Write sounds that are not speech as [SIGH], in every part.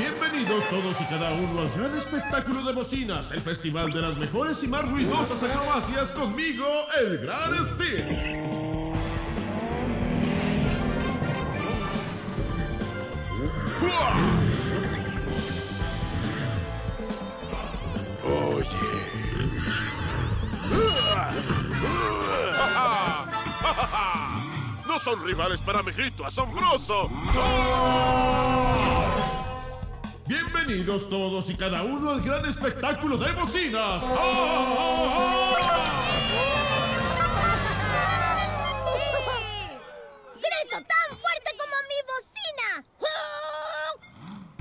Bienvenidos todos y cada uno al gran espectáculo de bocinas, el festival de las mejores y más ruidosas acrobacias conmigo, el Gran Steel. [LAUGHS] ¡No son rivales para mi grito asombroso! Bienvenidos todos y cada uno al gran espectáculo de bocinas. ¡Grito tan fuerte como mi bocina!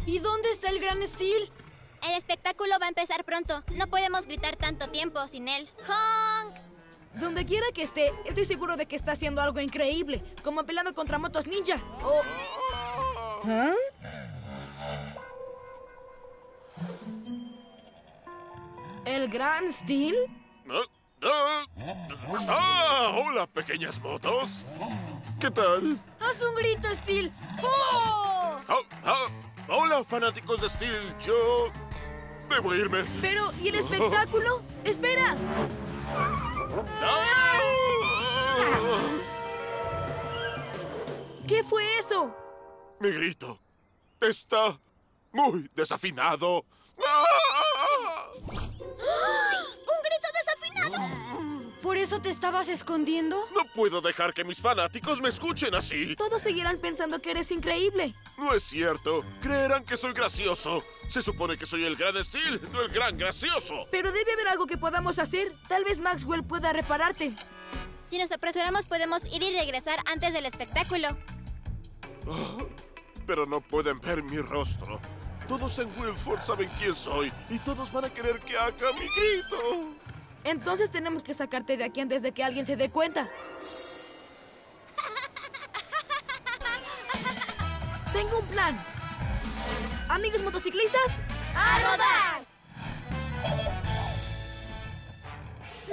¿Y dónde está el Gran Steel? El espectáculo va a empezar pronto. No podemos gritar tanto tiempo sin él. ¡Honk! Donde quiera que esté, estoy seguro de que está haciendo algo increíble, como peleando contra motos ninja. O... ¿Ah? ¿El Gran Steel? ¿Ah? ¿Ah? ¡Ah! ¡Hola, pequeñas motos! ¿Qué tal? ¡Haz un grito, Steel! ¡Oh! Ah, ah, hola, fanáticos de Steel. Yo... Debo irme. Pero, ¿y el espectáculo? ¡Espera! ¡Ah! ¿Qué fue eso? Mi grito está muy desafinado. ¡Ah! ¡Un grito desafinado! ¿Por eso te estabas escondiendo? No puedo dejar que mis fanáticos me escuchen así. Todos seguirán pensando que eres increíble. No es cierto. Creerán que soy gracioso. Se supone que soy el gran Steel, no el gran gracioso. Pero debe haber algo que podamos hacer. Tal vez Maxwell pueda repararte. Si nos apresuramos, podemos ir y regresar antes del espectáculo. Pero no pueden ver mi rostro. Todos en Wilford saben quién soy y todos van a querer que haga mi grito. Entonces tenemos que sacarte de aquí antes de que alguien se dé cuenta. [LAUGHS] Tengo un plan. Amigos motociclistas, ¡A rodar!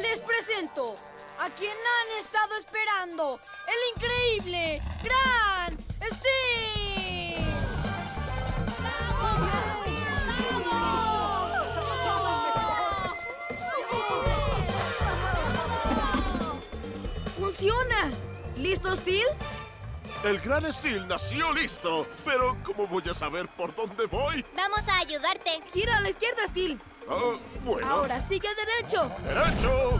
les presento a quien han estado esperando, el increíble Gran ¡Funciona! ¿Listo, Steel? El gran Steel nació listo. Pero ¿cómo voy a saber por dónde voy? Vamos a ayudarte. Gira a la izquierda, Steel. Ah, bueno. Ahora sigue derecho. ¡Derecho!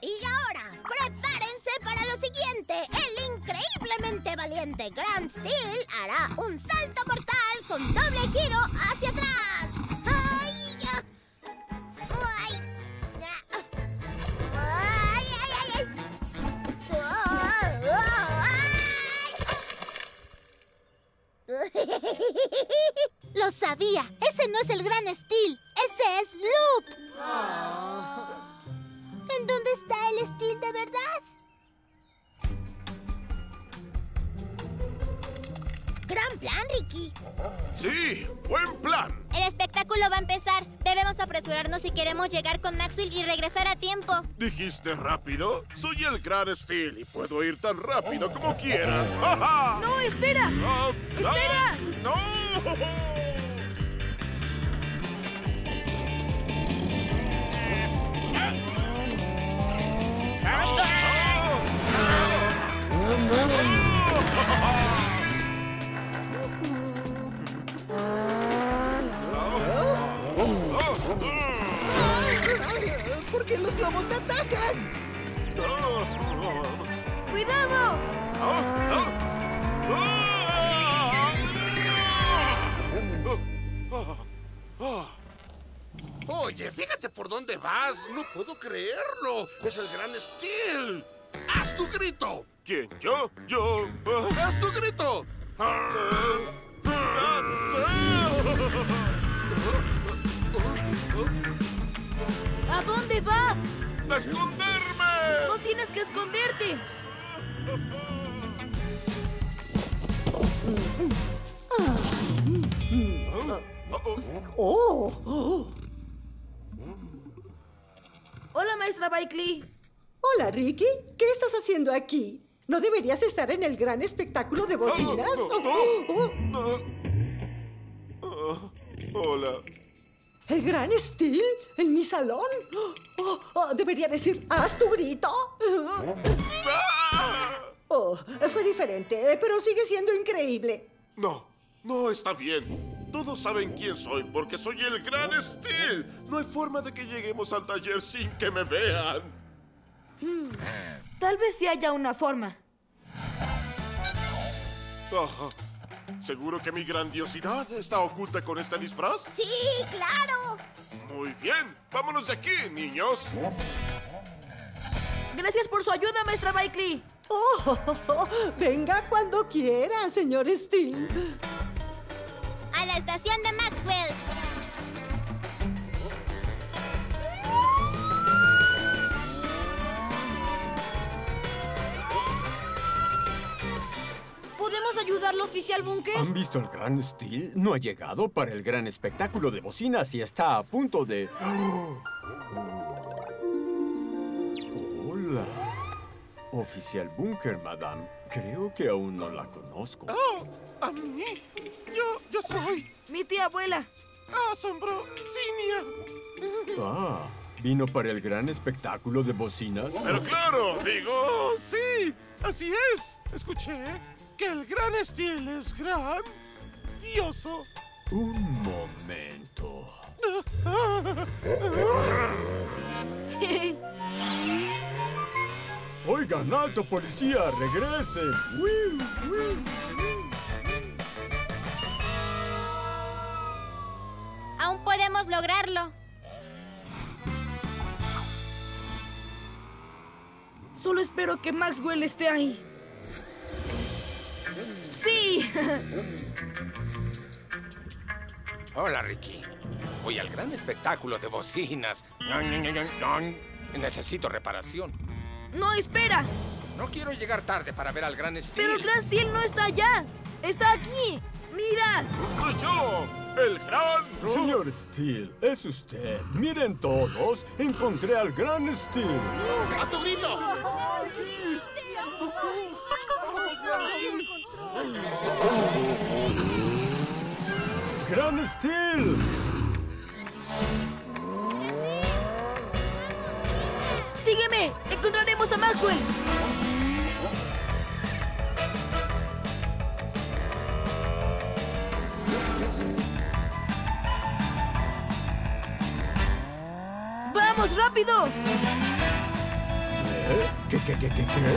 Y ahora, prepárense para lo siguiente. El increíblemente valiente Grand Steel hará un salto mortal con doble giro hacia atrás. Es el Gran Steel. Ese es Loop. ¿En dónde está el Steel de verdad? Gran plan, Ricky. Sí, buen plan. El espectáculo va a empezar. Debemos apresurarnos si queremos llegar con Maxwell y regresar a tiempo. ¿Dijiste rápido? Soy el gran Steel y puedo ir tan rápido como quiera. ¡Ja, ja! ¡No, espera! Ah, ¡Espera! ah, ¡No! ¿Por qué los globos me atacan? ¡Cuidado! Oye, fíjate por dónde vas. No puedo creerlo. Es el gran Steel. ¡Haz tu grito! ¿Quién? ¿Yo? ¿Yo? ¡Haz tu grito! ¿A dónde vas? ¡A esconderme! No tienes que esconderte. ¡Oh! Hola, maestra Bailey. Hola, Ricky. ¿Qué estás haciendo aquí? ¿No deberías estar en el gran espectáculo de bocinas? no, Oh, no. Ah, hola. ¿El gran Steel? ¿En mi salón? Oh, oh, debería decir, haz tu grito. ¡Ah! Oh, fue diferente, pero sigue siendo increíble. No, no está bien. Todos saben quién soy porque soy el gran Steel. No hay forma de que lleguemos al taller sin que me vean. Tal vez sí haya una forma. ¿Seguro que mi grandiosidad está oculta con este disfraz? Sí, claro. Muy bien. Vámonos de aquí, niños. Gracias por su ayuda, maestra Bailey. Oh, [LAUGHS] venga cuando quiera, señor Steel. A la estación de Maxwell. ¿Podemos ayudarlo, oficial Bunker? ¿Han visto el gran Steel? No ha llegado para el gran espectáculo de bocinas y está a punto de... Hola. Oficial Bunker, madame. Creo que aún no la conozco. Oh, a mí. Yo, yo soy Mi tía abuela. Asombro Cinia. Ah, ¿vino para el gran espectáculo de bocinas? Pero claro, digo, sí, así es. Escuché que el gran Steel es grandioso. Un momento. [LAUGHS] Oigan, alto policía, regresen. ¡Wiu, wiu! Aún podemos lograrlo. Solo espero que Maxwell esté ahí. ¡Sí! [LAUGHS] Hola, Ricky. Voy al gran espectáculo de bocinas. Necesito reparación. ¡No, espera! No quiero llegar tarde para ver al gran Steel. Pero el Gran Steel no está allá. ¡Está aquí! ¡Mira! Soy yo, el gran... Señor Steel, es usted. Miren todos, encontré al gran Steel. ¡Haz tu grito! ¡Gran Steel! ¡Sígueme! ¡Encontraremos a Maxwell! ¿Qué, qué, qué, qué, qué?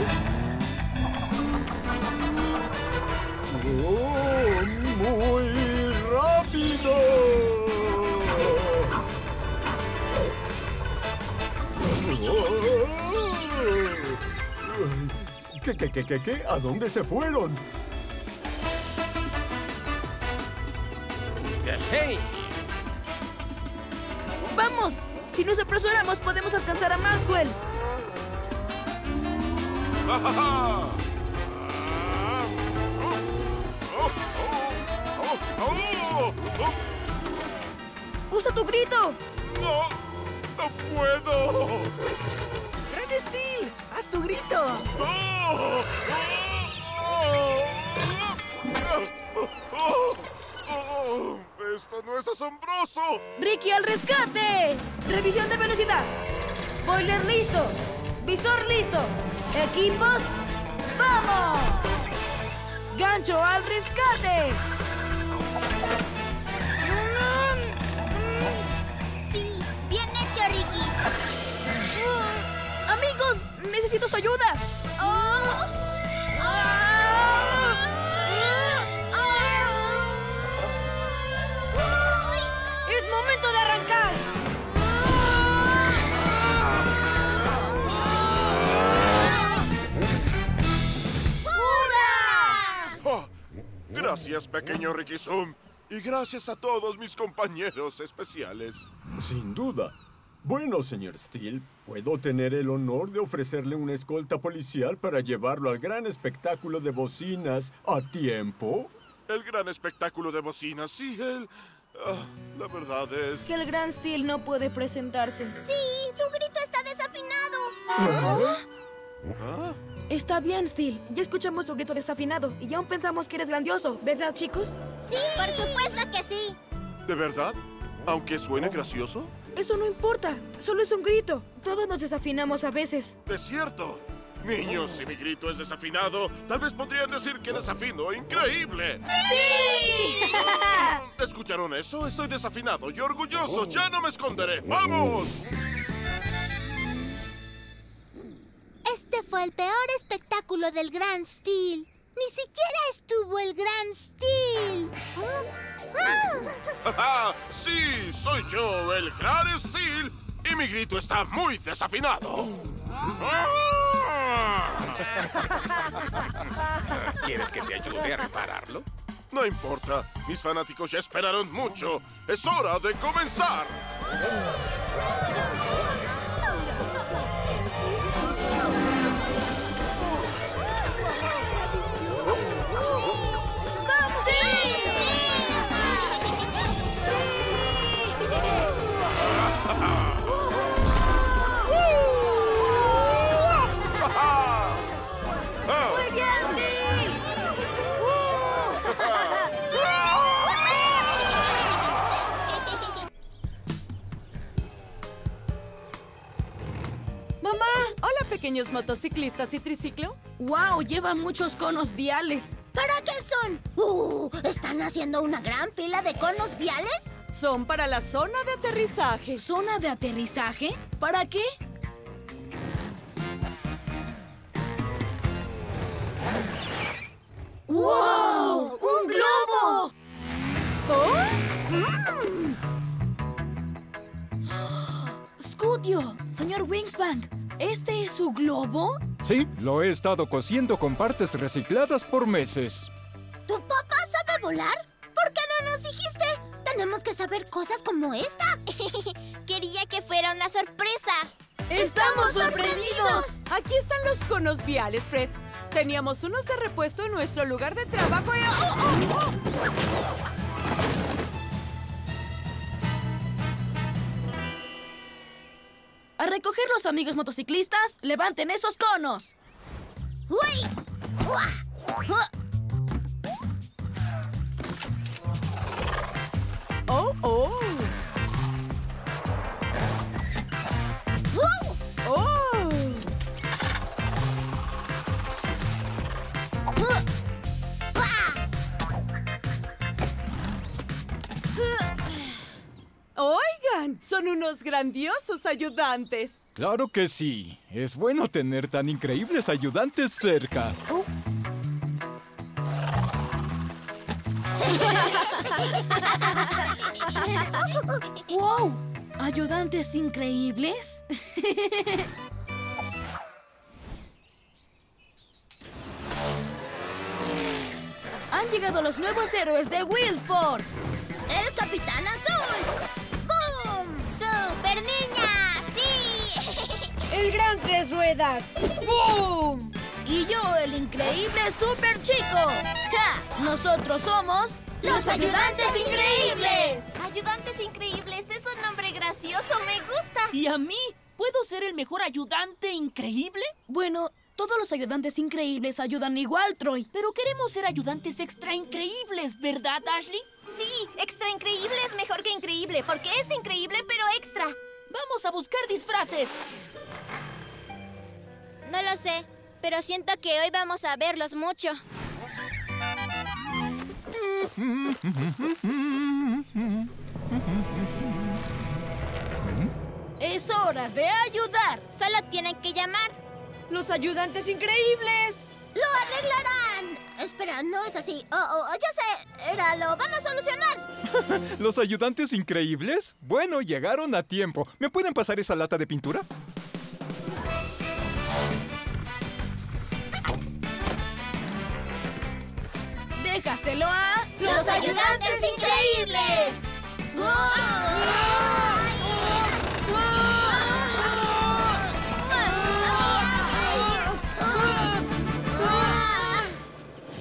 ¡Oh, muy rápido! ¿Qué, qué, qué, qué, qué? ¿A dónde se fueron? ¡Usa tu grito! No, no puedo. ¡Gran Steel! ¡Haz tu grito! Oh, oh, oh, oh, oh. Esto no es asombroso. ¡Ricky al rescate! ¡Revisión de velocidad! ¡Spoiler listo! ¡Visor listo! ¡Equipos! ¡Vamos! ¡Gancho al rescate! ¡Necesito su ayuda! ¡Es momento de arrancar! Oh, gracias, pequeño Ricky Zoom. Y gracias a todos mis compañeros especiales. Sin duda. Bueno, señor Steele, ¿puedo tener el honor de ofrecerle una escolta policial para llevarlo al gran espectáculo de bocinas a tiempo? El gran espectáculo de bocinas, sí, él... ah, la verdad es... Que el Gran Steel no puede presentarse. Sí, su grito está desafinado. Está bien, Steel. Ya escuchamos tu grito desafinado y aún pensamos que eres grandioso, ¿verdad, chicos? Sí, por supuesto que sí. ¿De verdad? ¿Aunque suene gracioso? Eso no importa. Solo es un grito. Todos nos desafinamos a veces. Es cierto. Niños, si mi grito es desafinado, tal vez podrían decir que desafino increíble. ¡Sí! [LAUGHS] ¿Escucharon eso? Estoy desafinado y orgulloso. Ya no me esconderé. ¡Vamos! Este fue el peor espectáculo del Gran Steel. Ni siquiera estuvo el Gran Steel. ¡Ja, [LAUGHS] sí! Soy yo, el Gran Steel, y mi grito está muy desafinado. ¡Ah! ¿Quieres que te ayude a repararlo? No importa, mis fanáticos ya esperaron mucho. Es hora de comenzar. Pequeños motociclistas y triciclo. ¡Wow! Llevan muchos conos viales. ¿Para qué son? Uh, ¿Están haciendo una gran pila de conos viales? Son para la zona de aterrizaje. ¿Zona de aterrizaje? ¿Para qué? ¡Wow! ¡Un globo! [GASPS] ¡Scudio! Señor Wingsbank, ¿este es su globo? Sí, lo he estado cosiendo con partes recicladas por meses. ¿Tu papá sabe volar? ¿Por qué no nos dijiste? Tenemos que saber cosas como esta. [LAUGHS] Quería que fuera una sorpresa. ¡Estamos sorprendidos! Aquí están los conos viales, Fred. Teníamos unos de repuesto en nuestro lugar de trabajo y... ¡Oh, oh, oh! A recoger los amigos motociclistas, levanten esos conos. ¡Uy! ¡Uah! ¡Oh, oh! Son unos grandiosos ayudantes. Claro que sí. Es bueno tener tan increíbles ayudantes cerca. [LAUGHS] ¡Wow! ¿Ayudantes increíbles? [LAUGHS] Han llegado los nuevos héroes de Wilford. ¡El Capitán El gran tres ruedas. ¡Boom! Y yo, el increíble Super Chico. ¡Ja! Nosotros somos ¡Los Ayudantes Increíbles! Ayudantes increíbles, es un nombre gracioso, me gusta. ¿Y a mí? ¿Puedo ser el mejor ayudante increíble? Bueno, todos los ayudantes increíbles ayudan igual, Troy. Pero queremos ser ayudantes extra increíbles, ¿verdad, Ashley? Sí, extra increíble es mejor que increíble, porque es increíble pero extra. Vamos a buscar disfraces. No lo sé, pero siento que hoy vamos a verlos mucho. Es hora de ayudar. Solo tienen que llamar. Los ayudantes increíbles. ¡Lo arreglarán! Espera, no es así. Oh, oh, oh, ya sé. Era, lo van a solucionar. [LAUGHS] ¿Los ayudantes increíbles? Bueno, llegaron a tiempo. ¿Me pueden pasar esa lata de pintura? Déjaselo a... ¡Los Ayudantes Increíbles!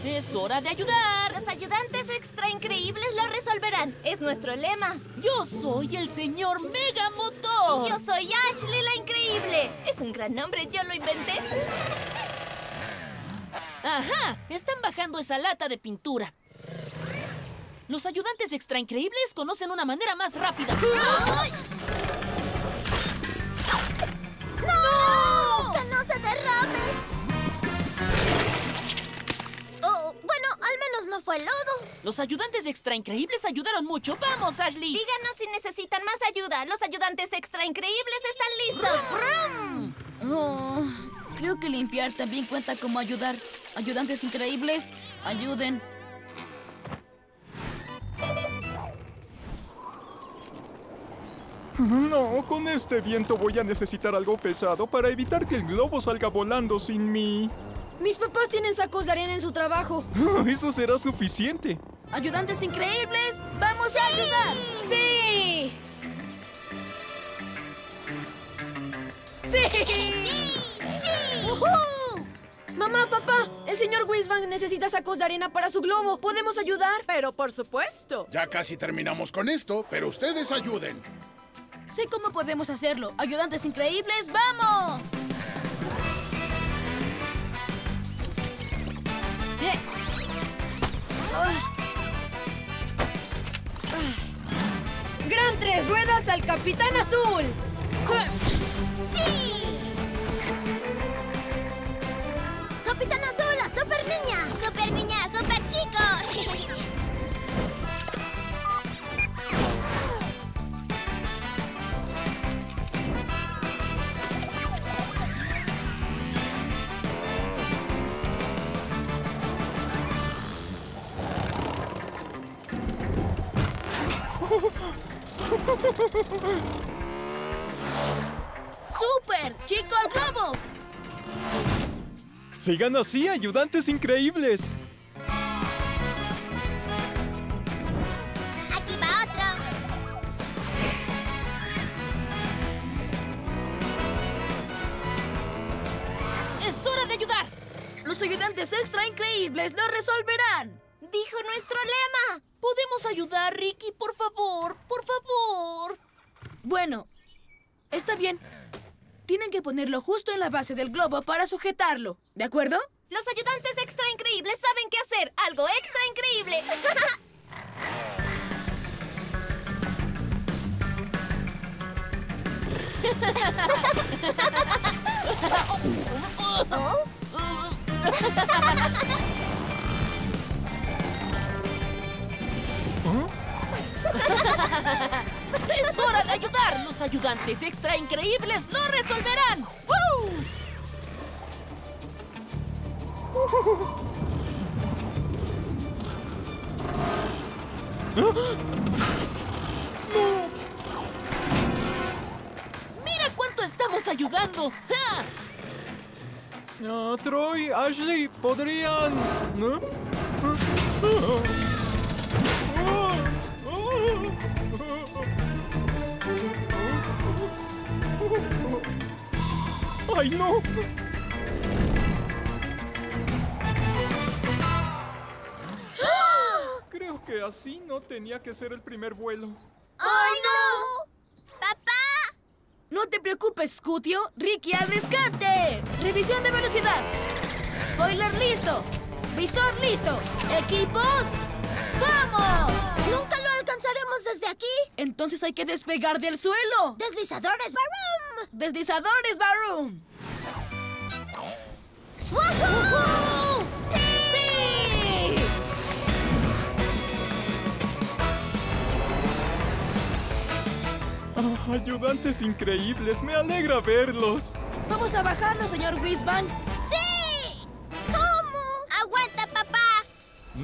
Es hora de ayudar. Los ayudantes extra increíbles lo resolverán. Es nuestro lema. Yo soy el señor Megamotor. Yo soy Ashley la un gran nombre, yo lo inventé. ¡Ajá! Están bajando esa lata de pintura. Los ayudantes extra increíbles conocen una manera más rápida. ¡No! No fue lodo. Los ayudantes extra increíbles ayudaron mucho. ¡Vamos, Ashley! Díganos si necesitan más ayuda. Los ayudantes extra increíbles están listos. ¡Brum! Oh, creo que limpiar también cuenta como ayudar. Ayudantes increíbles, ayuden. No, con este viento voy a necesitar algo pesado para evitar que el globo salga volando sin mí. Mis papás tienen sacos de arena en su trabajo. [LAUGHS] Eso será suficiente. Ayudantes increíbles, vamos a ayudar. ¡Sí! ¡Sí! ¡Sí! Mamá, papá, el señor Wisbang necesita sacos de arena para su globo. ¿Podemos ayudar? Pero por supuesto. Ya casi terminamos con esto, pero ustedes ayuden. Sé cómo podemos hacerlo. Ayudantes increíbles, ¡vamos! ¡Gran tres ruedas al Capitán Azul! ¡Sí! ¡Capitán Azul, la super niña! ¡Súper! ¡Chico al globo! Sigan así, ayudantes increíbles. Aquí va otro. ¡Es hora de ayudar! Los ayudantes extra increíbles lo resolverán. Dijo nuestro lema. ¿Podemos ayudar, Ricky? Por favor, por favor. Bueno, está bien. Tienen que ponerlo justo en la base del globo para sujetarlo. ¿De acuerdo? Los ayudantes extra increíbles saben qué hacer. Algo extra increíble. [LAUGHS] [LAUGHS] [LAUGHS] [LAUGHS] ¡Es hora de ayudar! ¡Los ayudantes extra increíbles lo resolverán! ¡Woo! ¡Mira cuánto estamos ayudando! ¡Ja! Ah, Troy, Ashley, podrían... ¿no? ¡Ay, no! Creo que así no tenía que ser el primer vuelo. ¡Ay, no! ¡Papá! No te preocupes, Scutio. Ricky al rescate. Revisión de velocidad. Spoiler listo. Visor listo. Equipos, ¡vamos! ¡Nunca desde aquí! Entonces hay que despegar del suelo. ¡Deslizadores Barum! Deslizadores Barum. ¡Woohoo! ¡Sí! Ah, ayudantes increíbles, me alegra verlos. Vamos a bajarlo, señor Whizbang.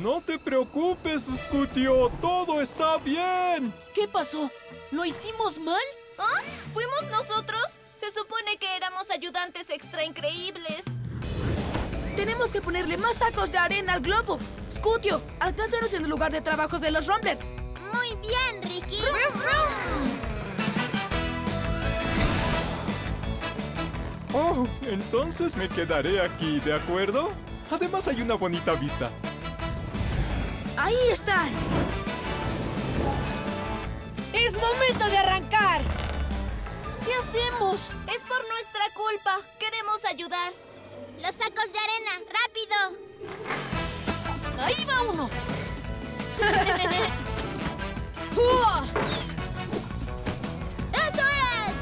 No te preocupes, Scutio, todo está bien. ¿Qué pasó? ¿Lo hicimos mal? ¿Ah? ¿Fuimos nosotros? Se supone que éramos ayudantes extra increíbles. Tenemos que ponerle más sacos de arena al globo. Scutio, alcánzanos en el lugar de trabajo de los Rumbler. Muy bien, Ricky. Oh, entonces me quedaré aquí, ¿de acuerdo? Además hay una bonita vista. Ahí están. ¡Es momento de arrancar! ¿Qué hacemos? Es por nuestra culpa. Queremos ayudar. Los sacos de arena, rápido. ¡Ahí va uno! [LAUGHS] ¡Eso es!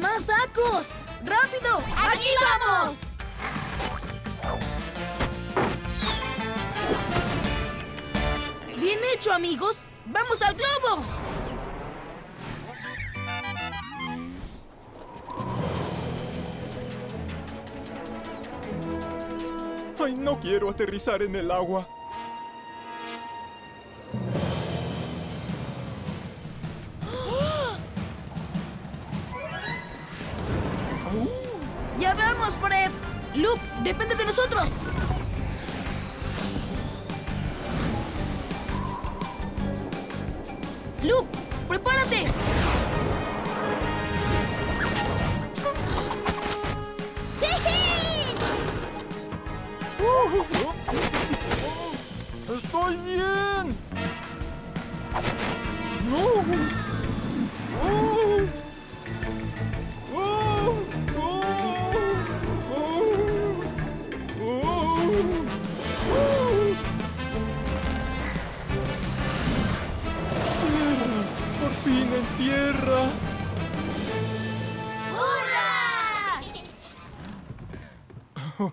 ¡Más sacos! ¡Rápido! ¡Aquí vamos! Hecho, amigos! ¡Vamos al globo! Ay, no quiero aterrizar en el agua.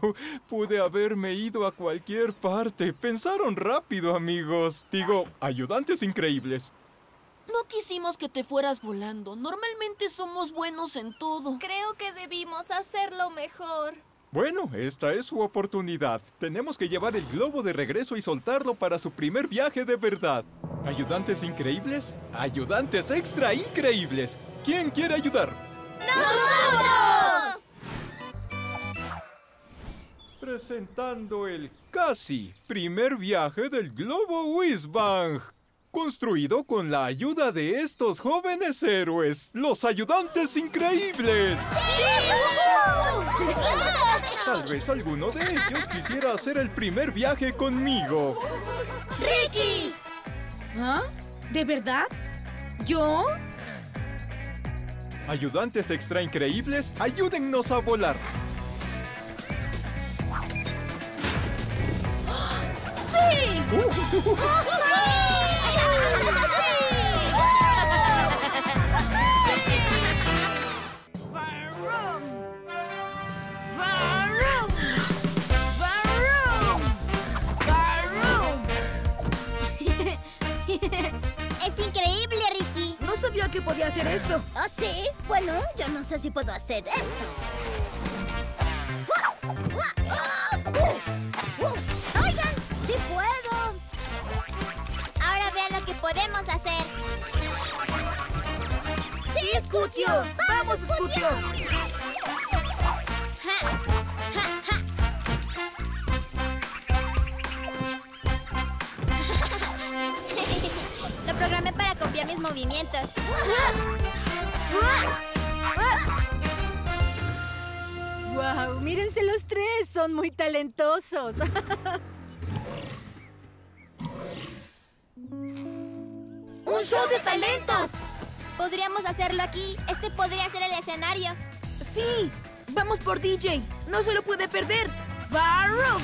[LAUGHS] Pude haberme ido a cualquier parte. Pensaron rápido, amigos. Digo, ayudantes increíbles. No quisimos que te fueras volando. Normalmente somos buenos en todo. Creo que debimos hacerlo mejor. Bueno, esta es su oportunidad. Tenemos que llevar el globo de regreso y soltarlo para su primer viaje de verdad. ¿Ayudantes increíbles? ¡Ayudantes extra increíbles! ¿Quién quiere ayudar? ¡Nosotros! Presentando el casi primer viaje del globo Whizbang. Construido con la ayuda de estos jóvenes héroes, los ayudantes increíbles. Tal vez alguno de ellos quisiera hacer el primer viaje conmigo. ¡Ricky! ¿Ah? ¿De verdad? ¿Yo? Ayudantes extra increíbles, ayúdennos a volar. [LAUGHS] Es increíble, Ricky. No sabía que podía hacer esto. ¿Ah, sí? Bueno, yo no sé si puedo hacer esto. Scutio! ¡Vamos, Scutio! Lo programé para copiar mis movimientos. ¡Wow! Mírense los tres, son muy talentosos. ¡Un show de talentos! Podríamos hacerlo aquí. Este podría ser el escenario. ¡Sí! ¡Vamos por DJ! ¡No se lo puede perder! ¡Varum!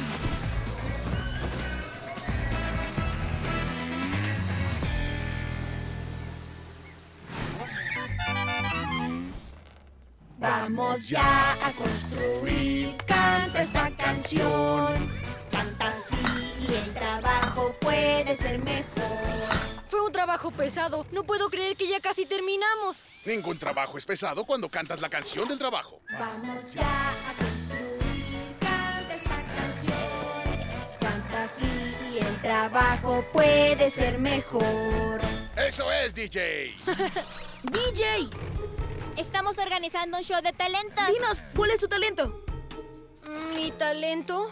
Vamos ya a construir, canta esta canción. Canta así y el trabajo puede ser mejor. Un trabajo pesado. No puedo creer que ya casi terminamos. Ningún trabajo es pesado cuando cantas la canción del trabajo. Vamos ya a construir, canta esta canción. Canta así y el trabajo puede ser mejor. ¡Eso es, DJ! [LAUGHS] ¡DJ! Estamos organizando un show de talentos. Dinos, ¿cuál es tu talento? ¿Mi talento?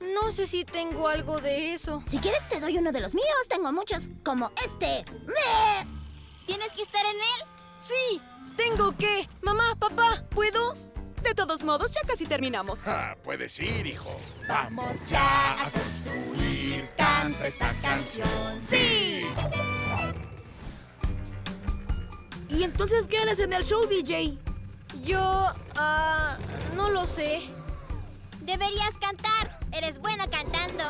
No sé si tengo algo de eso. Si quieres te doy uno de los míos. Tengo muchos, como este. ¡Me! ¿Tienes que estar en él? Sí, tengo que. Mamá, papá, ¿puedo? De todos modos, ya casi terminamos. Ah, puedes ir, hijo. Vamos ya a construir, canta esta canción. ¡Sí! ¿Y entonces qué harás en el show, DJ? Yo Ah, no lo sé. Deberías cantar. Eres buena cantando.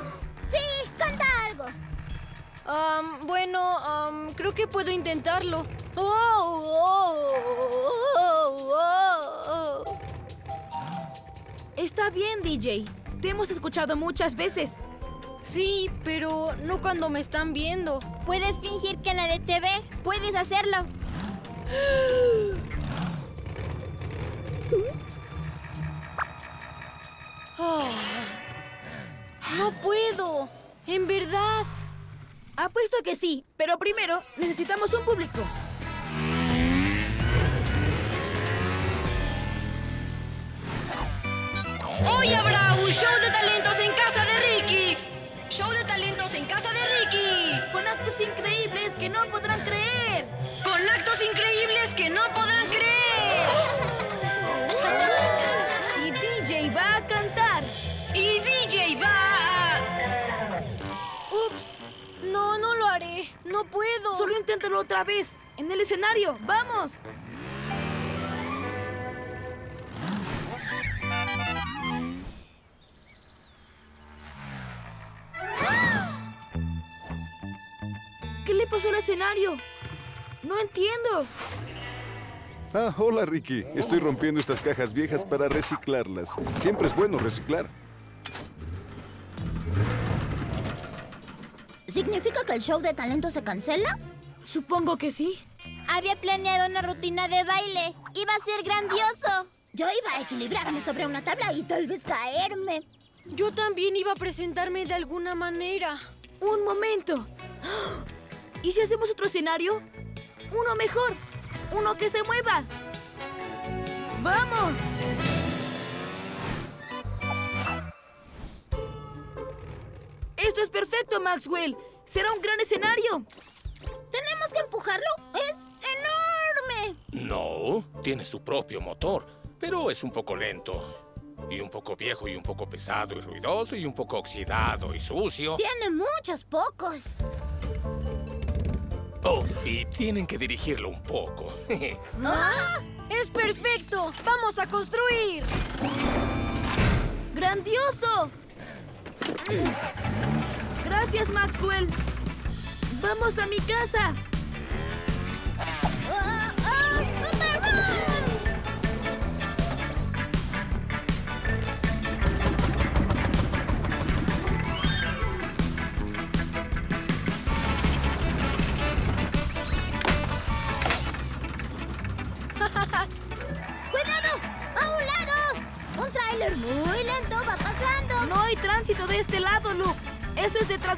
Sí, canta algo. Am, bueno, creo que puedo intentarlo. Oh, oh, oh, oh, oh. Está bien, DJ. Te hemos escuchado muchas veces. Sí, pero no cuando me están viendo. Puedes fingir que en la de TV puedes hacerlo. No puedo. En verdad. Apuesto a que sí, pero primero necesitamos un público. Hoy habrá un show de talentos en casa de Ricky. Show de talentos en casa de Ricky. Con actos increíbles que no podrán creer. Con actos increíbles que no podrán No puedo. Solo inténtalo otra vez. En el escenario. ¡Vamos! ¿Qué le pasó al escenario? No entiendo. Ah, hola Ricky. Estoy rompiendo estas cajas viejas para reciclarlas. Siempre es bueno reciclar. ¿Significa que el show de talento se cancela? Supongo que sí. Había planeado una rutina de baile. Iba a ser grandioso. Yo iba a equilibrarme sobre una tabla y tal vez caerme. Yo también iba a presentarme de alguna manera. Un momento. [GASPS] ¿Y si hacemos otro escenario? Uno mejor. Uno que se mueva. ¡Vamos! Esto es perfecto, Maxwell. Será un gran escenario. ¿Tenemos que empujarlo? ¡Es enorme! No, tiene su propio motor, pero es un poco lento. Y un poco viejo y un poco pesado y ruidoso y un poco oxidado y sucio. Tiene muchos pocos. Oh, y tienen que dirigirlo un poco. [LAUGHS] ¡Ah! ¡Es perfecto! ¡Vamos a construir! ¡Grandioso! Gracias, Maxwell. ¡Vamos a mi casa! ¡Ah!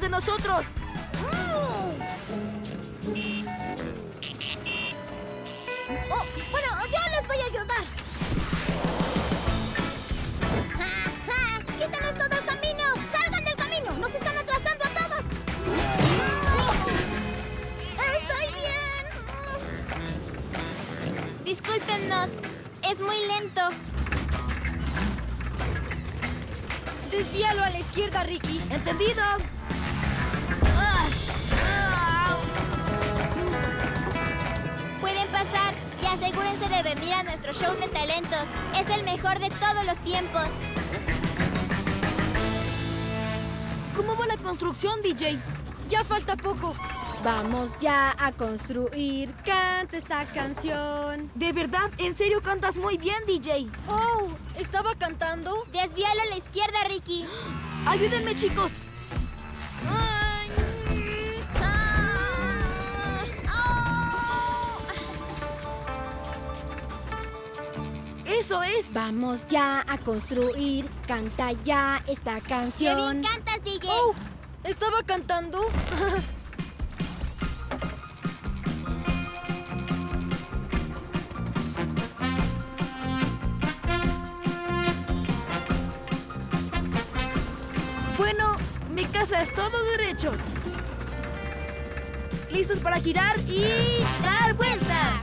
De nosotros. ¿Cómo va la construcción, DJ? Ya falta poco. Vamos ya a construir. Canta esta canción. ¿De verdad? ¿En serio cantas muy bien, DJ? Oh, ¿estaba cantando? Desvíalo a la izquierda, Ricky. [GASPS] Ayúdenme, chicos. Eso es. Vamos ya a construir. Canta ya esta ¡Qué canción. bien cantas, DJ! Oh, ¿estaba cantando? [LAUGHS] Bueno, mi casa es todo derecho. ¿Listos para girar y dar vuelta?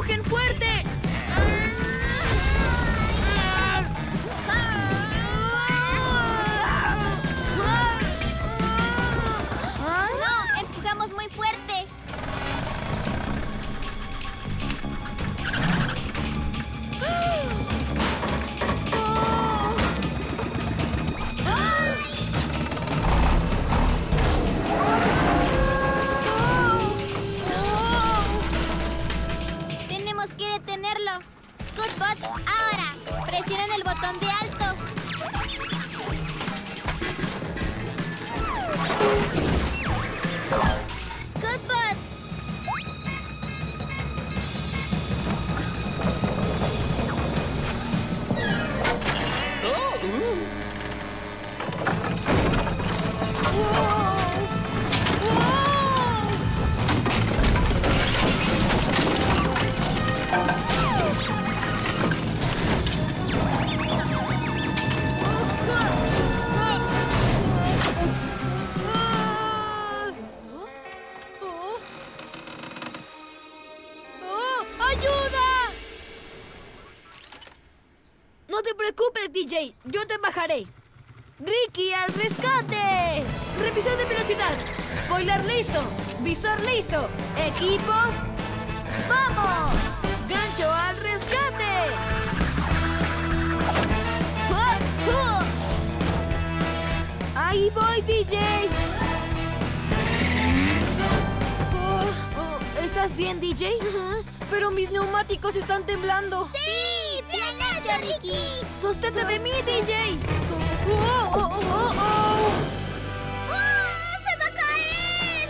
¡Empujen fuerte! DJ. Yo te bajaré. ¡Ricky al rescate! Revisión de velocidad. Spoiler listo. Visor listo. Equipos. ¡Vamos! ¡Gancho al rescate! ¡Ah! ¡Ah! ¡Ahí voy, DJ! Oh, oh, ¿Estás bien, DJ? Pero mis neumáticos están temblando. ¡Sí! ¡Bien hecho, Ricky! ¡Sostente de mí, DJ! ¡Oh, oh, oh, oh, oh! ¡Oh! ¡Se va a caer!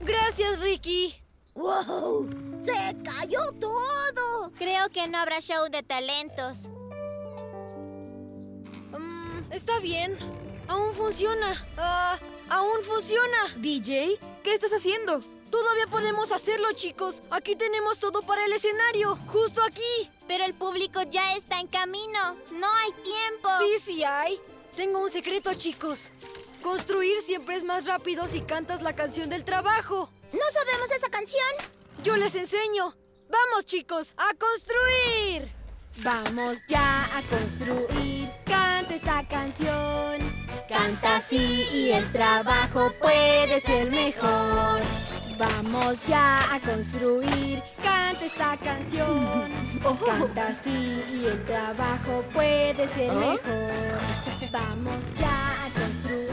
Gracias, Ricky. ¡Wow! ¡Se cayó todo! Creo que no habrá show de talentos. Mm, está bien. Aún funciona. Ah, aún funciona. DJ, ¿qué estás haciendo? Todavía podemos hacerlo, chicos. Aquí tenemos todo para el escenario. Justo aquí. Pero el público ya está en camino. No hay tiempo. Sí, sí hay. Tengo un secreto, chicos. Construir siempre es más rápido si cantas la canción del trabajo. ¿No sabemos esa canción? Yo les enseño. Vamos, chicos, a construir. Vamos ya a construir. Canta esta canción. Canta así y el trabajo puede ser [LAUGHS] mejor. Vamos ya a construir. Canta esta canción. Canta así y el trabajo puede ser mejor. Vamos ya a construir.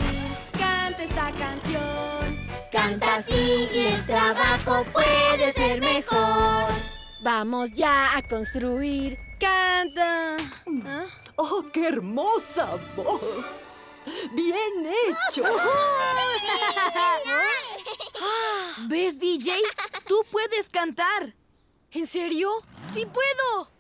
Canta esta canción. Canta así y el trabajo puede ser mejor. Vamos ya a construir. Canta. ¿Ah? ¡Oh, qué hermosa voz! ¡Bien hecho! [LAUGHS] ¿Ves, DJ? Tú puedes cantar. ¿En serio? ¡Sí puedo!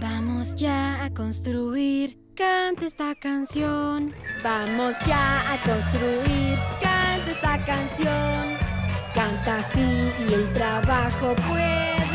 Vamos ya a construir. Canta esta canción. Vamos ya a construir. Canta esta canción. Canta así y el trabajo puede